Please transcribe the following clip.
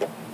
Yeah.